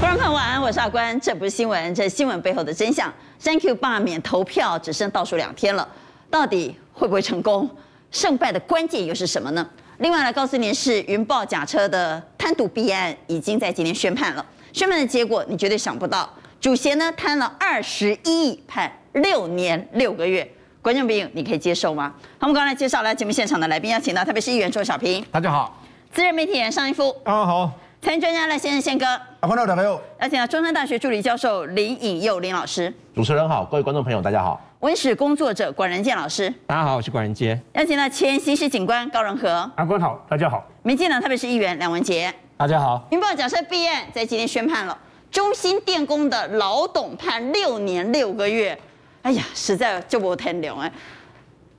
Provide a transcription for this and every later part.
观众朋友晚安，我是阿关，这不是新闻，这是新闻背后的真相。Thank you 罢免投票只剩倒数两天了，到底会不会成功？胜败的关键又是什么呢？另外来告诉您是云豹假车的贪渎弊案已经在今天宣判了，宣判的结果你绝对想不到，主嫌呢贪了二十一亿，判六年六个月。观众朋友，你可以接受吗？好，我们刚才介绍来节目现场的来宾，邀请到特别是议员周小平，大家好，资深媒体人尚一夫，啊好，财经专家赖先生宪哥，啊观众大家好，邀请到中山大学助理教授林颖佑林老师，主持人好，各位观众朋友大家好，文史工作者管仁健老师，大家好，我是管仁杰。邀请到前刑事警官高仁和，阿官好，大家好，民进党特别是议员梁文杰。大家好，云豹假设弊案在今天宣判了，中兴电工的老董判六年六个月，哎呀，实在就不天良哎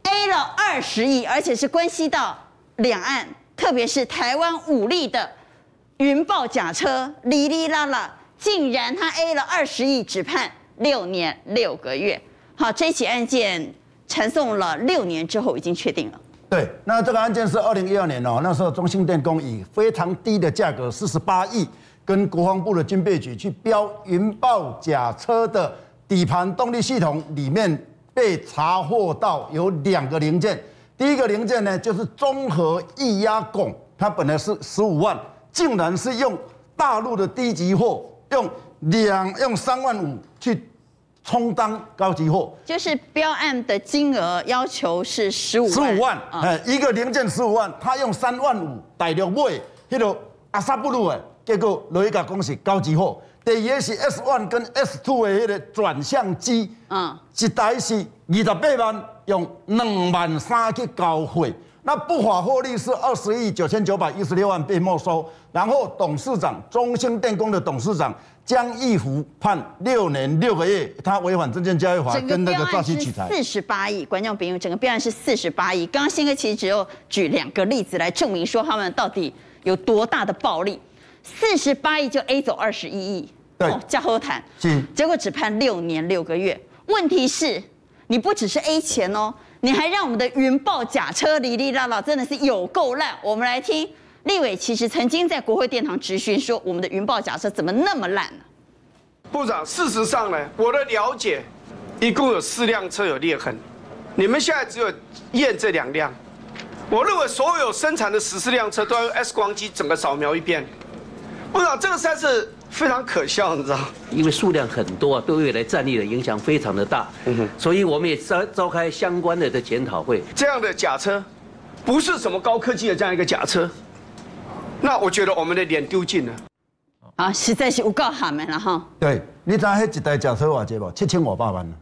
，A 了二十亿，而且是关系到两岸，特别是台湾武力的云豹假车，哩哩啦啦，竟然他 A 了二十亿，只判六年六个月。好，这起案件传送了六年之后，已经确定了。对，那这个案件是二零一二年哦，那时候中兴电工以非常低的价格四十八亿，跟国防部的军备局去标云豹甲车的底盘动力系统里面被查获到有两个零件，第一个零件呢就是综合液压拱，它本来是十五万，竟然是用大陆的低级货，用两用三万五去充当高级货，就是标案的金额要求是十五十五万，啊。哎、一个零件十五万，他用三万五大陆买，迄个阿萨布鲁的，结果落去甲讲是高级货。第二个是 S one 跟 S two 的迄个转向机，嗯一台是二十八万，用两万三去交货。那不法获利是二十亿九千九百一十六万被没收，然后董事长中兴电工的董事长江义福判六年六个月，他违反证券交易法跟那个诈欺取财。四十八亿，观众朋友，整个标案是四十八亿。刚刚新哥其实只有举两个例子来证明说他们到底有多大的暴力，四十八亿就 A 走二十一亿，对加和谈，是结果只判六年六个月。问题是，你不只是 A 钱哦，你还让我们的云豹假车哩哩啦啦，真的是有够烂。我们来听立委其实曾经在国会殿堂质询说，我们的云豹假车怎么那么烂呢、部长，事实上呢，我的了解，一共有四辆车有裂痕，你们现在只有验这两辆。我认为所有生产的十四辆车都要用 X 光机整个扫描一遍。部长，这个实在是非常可笑，你知道吗？因为数量很多啊，对未来战力的影响非常的大，所以我们也召召开相关的的检讨会。这样的假车，不是什么高科技的这样一个假车，那我觉得我们的脸丢尽了。啊，实在是有够喊们了哈。对，你知影迄一台假车偌济无？七千五百万啊，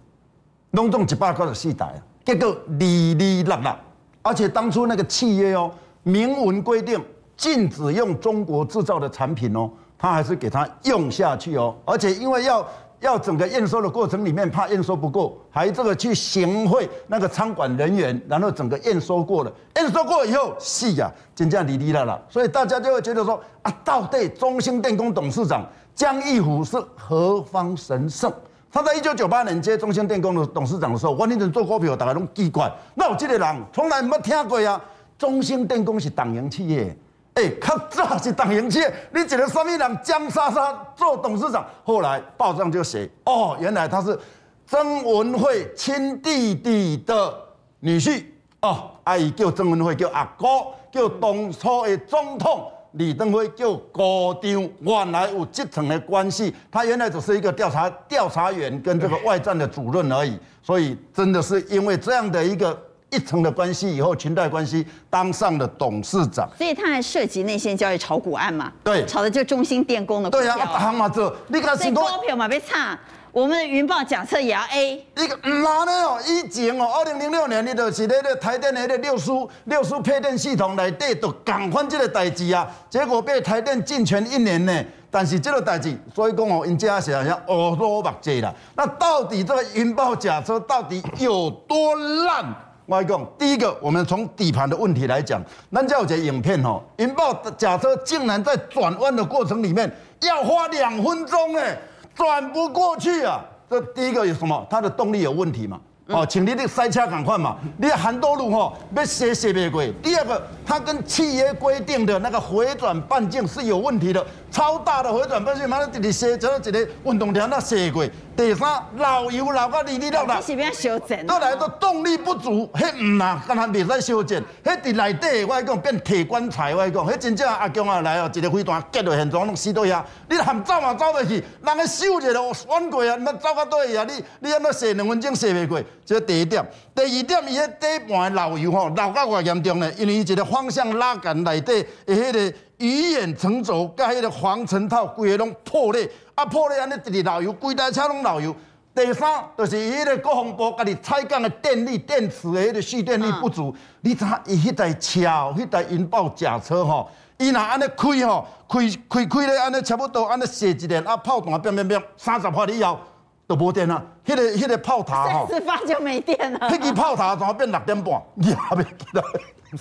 拢总一百九十四台啊，结果哩哩啦啦，而且当初那个契约哦，明文规定禁止用中国制造的产品哦，他还是给他用下去哦，而且因为要要整个验收的过程里面怕验收不够，还这个去行贿那个仓管人员，然后整个验收过了，验收过以后，是呀、真正哩哩啦啦，所以大家就会觉得说啊，到底中兴电工董事长江义虎是何方神圣？他在一九九八年接中兴电工的董事长的时候，我那阵做股票，大家拢奇怪，那有这个人从来没听过啊。中兴电工是党营企业，哎、较早是党营企业，你一个什么人江莎莎做董事长？后来报章就写，哦，原来他是曾文慧亲弟弟的女婿，哦，阿姨叫曾文慧，叫阿哥，叫当初的总统。李登辉叫高长，原来有这层的关系，他原来只是一个调查调查员跟这个外战的主任而已，所以真的是因为这样的一个一层的关系，以后裙带关系当上了董事长。所以他还涉及内线交易炒股案嘛？对炒的就中兴电工的股票、对啊，啊，行嘛做，你看是讲股票嘛被差，我们的云豹假设也要 A，一个唔难呢哦，以前哦，二零零六年你就是咧咧台电的咧六输六输配电系统内底，就共款这个代志啊，结果被台电禁权一年呢。但是这个代志，所以讲哦，因家是好像耳朵目济啦。那到底这个云豹假车到底有多烂？我来讲，第一个，我们从底盘的问题来讲，咱家有一个影片哦，云豹假车竟然在转弯的过程里面要花两分钟哎，转不过去啊！这第一个有什么？它的动力有问题嘛？哦，请你的塞车赶快嘛，你很多路吼要卸卸不过。第二个，它跟企业规定的那个回转半径是有问题的，超大的回转半径，妈的直直卸，只要一个运动场那卸过。第三，老油老到哩哩啦啦，这是要修正。都来到动力不足，迄唔啦，干那袂使修正，迄伫内底我讲变铁棺材，我讲，迄真正阿强啊来哦，一个飞弹击落现场拢死倒遐，你含走嘛走袂去，人个修一个弯过啊，你走到倒去啊，你你安怎卸两分钟卸袂过？这第一点，第二点，伊迄底盘漏油吼，漏到偌严重呢？因为伊一个方向拉杆内底的迄个鱼眼承轴甲迄个防尘套规个拢破裂，啊破裂安尼一直漏油，规台车拢漏油。第三，就是伊迄个国防部家己采购的电力电池的迄个蓄电力不足。你知伊迄台车哦，迄台引爆假车吼，伊若安尼开吼，开开开咧安尼差不多安尼射一连啊炮弹变变变三十发以后都无电啊。迄个迄个炮塔 吼，三十发就没电了。迄支炮塔怎变六点半？也袂记得。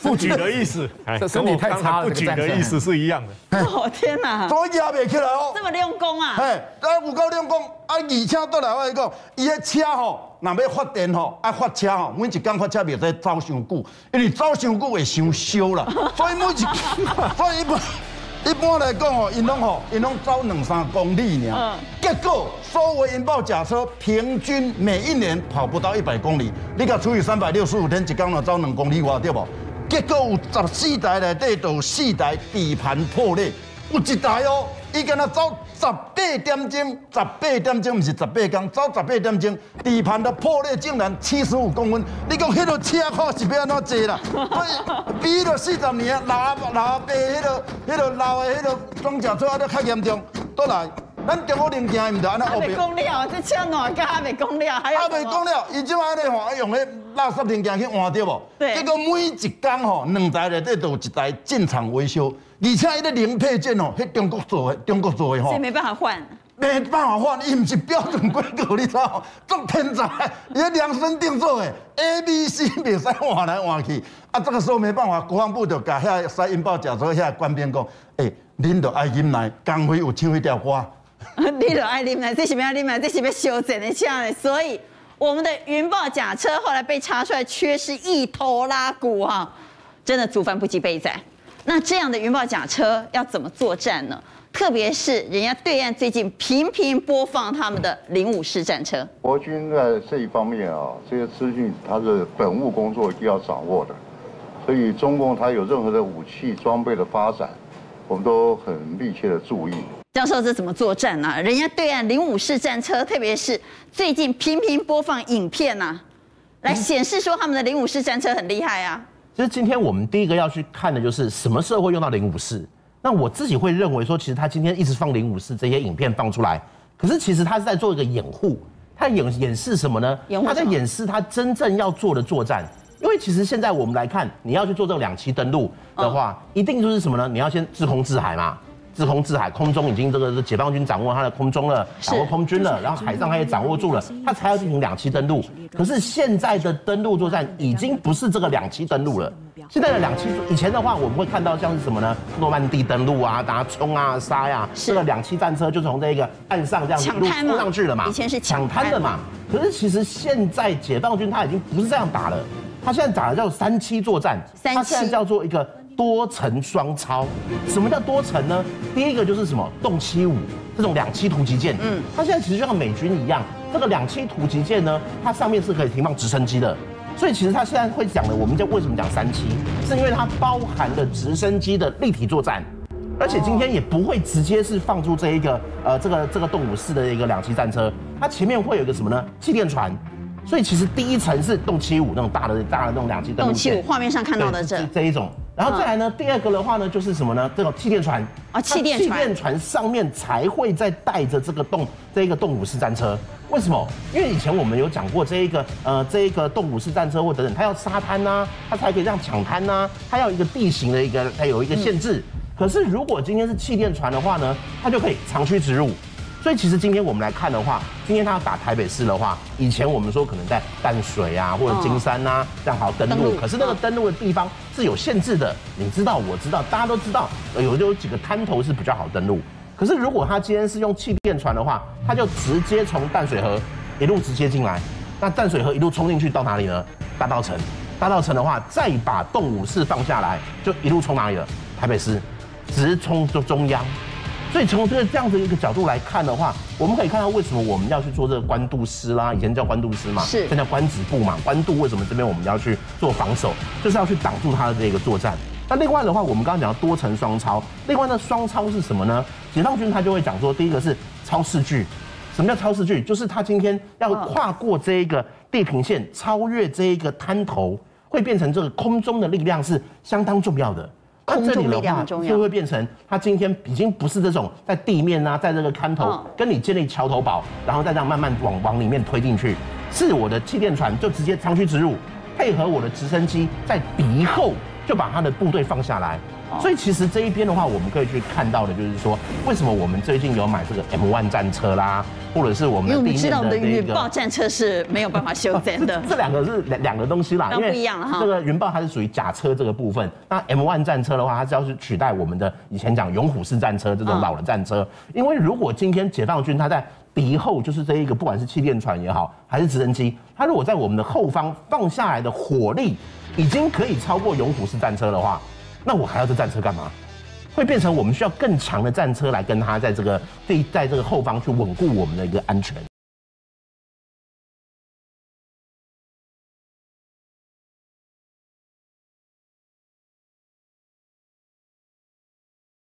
不举的意思，这身体太差了。不举的意思是一样的。哦天哪！所以也袂起来哦。这么练功啊？嘿，啊有够练功，啊而且倒来我讲，伊的车吼，若要发电吼，爱发车吼，每一工发车袂使走伤久，因为走伤久会伤烧啦。所以每一，所以一般一般来讲哦，因拢吼，因拢走两三公里呢。嗯。结果，所谓引爆假车平均每一年跑不到一百公里，你甲除以三百六十五天，一天就走两公里外，对不？结果有十四台内底，都四台底盘破裂，有一台哦，伊跟他走十八点钟，十八点钟毋是十八工，走十八点钟，底盘的破裂竟然七十五公分，你讲迄个车况是要安怎坐啦？所以比了四十年，老阿老阿伯迄个、迄个老的、迄个装甲车还较严重，倒来。咱中国零件毋得安尼后边。还没讲了，这车哪个还没讲了？还没讲了，伊即摆咧吼，用迄垃圾零件去换掉无？对。结果每一工吼，两台内底都有一台进厂维修，而且伊个零配件哦，迄中国做的，中国做的吼。所以没办法换。没办法换，伊毋是标准规格，你知道？做天才，伊量身定做的，A、B、C 袂使换来换去。啊，这个时候没办法，国防部就甲遐塞引爆假说遐官兵讲，诶，恁都爱忍耐，工会有唱一条歌。你都爱啉奶，这是咩啉奶？这是要修整的下来，所以我们的云豹假车后来被查出来，缺失一头拉骨啊！真的祖坟不及备载。那这样的云豹假车要怎么作战呢？特别是人家对岸最近频频播放他们的零五式战车。国军在这一方面啊，这些资讯它是本务工作一定要掌握的，所以中共它有任何的武器装备的发展，我们都很密切的注意。教授，这怎么作战呢？人家对岸零五式战车，特别是最近频频播放影片呐，来显示说他们的零五式战车很厉害啊。其实今天我们第一个要去看的就是什么时候会用到零五四。那我自己会认为说，其实他今天一直放零五四这些影片放出来，可是其实他是在做一个掩护，他掩掩饰什么呢？他在掩饰他真正要做的作战。因为其实现在我们来看，你要去做这个两栖登陆的话，一定就是什么呢？你要先制空制海嘛。自空自海，空中已经这个是解放军掌握它的空中了，掌握空军了，然后海上它也掌握住了，它才要进行两栖登陆。可是现在的登陆作战已经不是这个两栖登陆了，现在的两栖，以前的话我们会看到像是什么呢？诺曼底登陆啊，大家冲啊杀呀，这个两栖战车就从这个岸上这样子冲上去了嘛，以前是抢滩的嘛。可是其实现在解放军他已经不是这样打了，他现在打的叫三栖作战，他现在叫做一个。多层双超，什么叫多层呢？第一个就是什么？动七五这种两栖突击舰，嗯，它现在其实就像美军一样，这个两栖突击舰呢，它上面是可以停放直升机的，所以其实它现在会讲的，我们叫为什么讲三栖，是因为它包含了直升机的立体作战，而且今天也不会直接是放出这一个呃这个这个动五式的一个两栖战车，它前面会有一个什么呢？气垫船。所以其实第一层是动七五那种大的大的那种两栖动七五画面上看到的这这一种，然后再来呢，第二个的话呢，就是什么呢？这种气垫船啊，气垫船，气垫船上面才会再带着这个动这一个动五式战车。为什么？因为以前我们有讲过这一个呃这一个动五式战车或等等，它要沙滩呐，它才可以这样抢滩呐，它要一个地形的一个它有一个限制。可是如果今天是气垫船的话呢，它就可以长驱直入。所以其实今天我们来看的话，今天他要打台北市的话，以前我们说可能在淡水啊或者金山呐这样好登陆，可是那个登陆的地方是有限制的。你知道，我知道，大家都知道，有有几个滩头是比较好登陆。可是如果他今天是用气垫船的话，他就直接从淡水河一路直接进来，那淡水河一路冲进去到哪里呢？大道城，大道城的话，再把动武市放下来，就一路冲哪里了？台北市，直冲中中央。所以从这个这样子一个角度来看的话，我们可以看到为什么我们要去做这个官渡师啦，以前叫官渡师嘛，是现在官子部嘛，官渡为什么这边我们要去做防守，就是要去挡住他的这个作战。那另外的话，我们刚刚讲多层双超，另外呢双超是什么呢？解放军他就会讲说，第一个是超视距，什么叫超视距？就是他今天要跨过这一个地平线，超越这一个滩头，会变成这个空中的力量是相当重要的。那空中力这里的话量很重要。就会变成他今天已经不是这种在地面啊，在这个看头嗯。跟你建立桥头堡，然后再这样慢慢往往里面推进去，是我的气垫船就直接长驱直入，配合我的直升机在敌后就把他的部队放下来。哦。所以其实这一边的话，我们可以去看到的就是说，为什么我们最近有买这个 M1 战车啦，或者是我们因为知道我们的的这个。云豹战车是没有办法修正的。这两个是两两个东西啦，因为不一样哈。这个云豹它是属于假车这个部分，那 M1 战车的话，它是要去取代我们的以前讲勇虎式战车这种嗯老的战车，因为如果今天解放军它在敌后，就是这一个不管是气垫船也好，还是直升机，它如果在我们的后方放下来的火力已经可以超过勇虎式战车的话，那我还要这战车干嘛？会变成我们需要更强的战车来跟他在这个对在这个后方去稳固我们的一个安全。